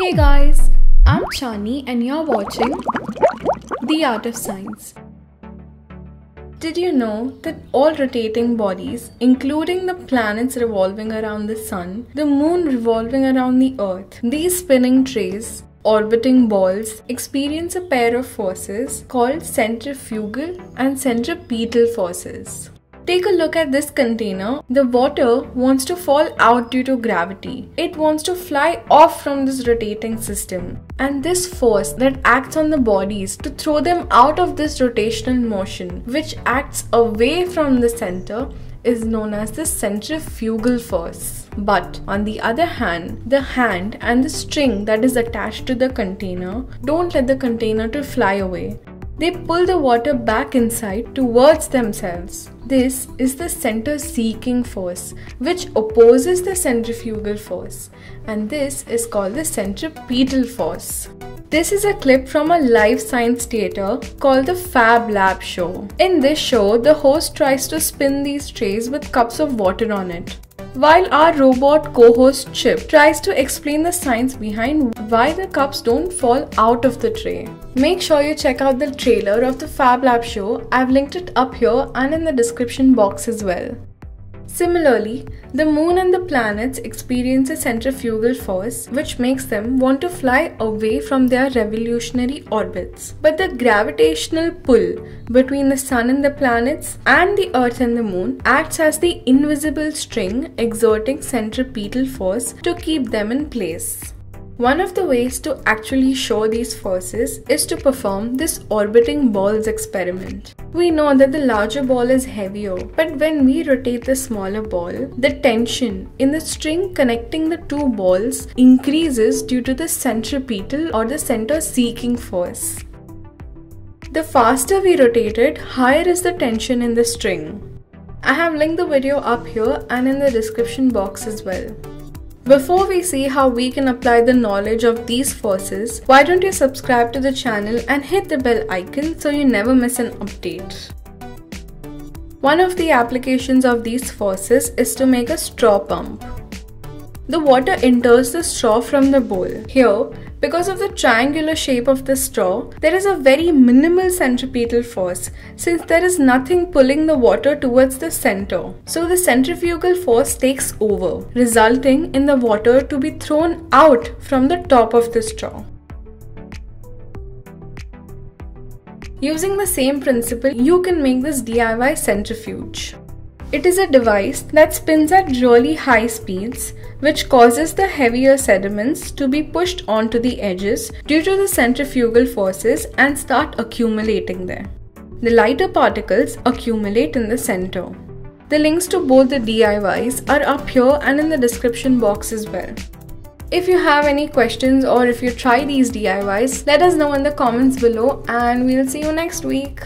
Hey guys, I'm Chani and you're watching d'Art of Science. Did you know that all rotating bodies, including the planets revolving around the sun, the moon revolving around the earth, these spinning trays, orbiting balls, experience a pair of forces called centrifugal and centripetal forces? Take a look at this container. The water wants to fall out due to gravity. It wants to fly off from this rotating system. And this force that acts on the bodies to throw them out of this rotational motion, which acts away from the center, is known as the centrifugal force. But on the other hand, the hand and the string that is attached to the container don't let the container to fly away. They pull the water back inside towards themselves. This is the center seeking force, which opposes the centrifugal force, and this is called the centripetal force. This is a clip from a live science theater called the Fab Lab show. In this show, the host tries to spin these trays with cups of water on it while our robot co-host Chip tries to explain the science behind why the cups don't fall out of the tray. Make sure you check out the trailer of the Fab Lab show. I've linked it up here and in the description box as well. Similarly, the moon and the planets experience a centrifugal force which makes them want to fly away from their revolutionary orbits. But the gravitational pull between the sun and the planets and the earth and the moon acts as the invisible string exerting centripetal force to keep them in place. One of the ways to actually show these forces is to perform this orbiting balls experiment. We know that the larger ball is heavier, but when we rotate the smaller ball, the tension in the string connecting the two balls increases due to the centripetal or the center seeking force. The faster we rotate it, higher is the tension in the string. I have linked the video up here and in the description box as well. Before we see how we can apply the knowledge of these forces, why don't you subscribe to the channel and hit the bell icon so you never miss an update. One of the applications of these forces is to make a straw pump. The water enters the straw from the bowl. Here, because of the triangular shape of the straw, there is a very minimal centripetal force since there is nothing pulling the water towards the center. So the centrifugal force takes over, resulting in the water to be thrown out from the top of the straw. Using the same principle, you can make this DIY centrifuge. It is a device that spins at really high speeds, which causes the heavier sediments to be pushed onto the edges due to the centrifugal forces and start accumulating there. The lighter particles accumulate in the center. The links to both the DIYs are up here and in the description box as well. If you have any questions or if you try these DIYs, let us know in the comments below and we'll see you next week.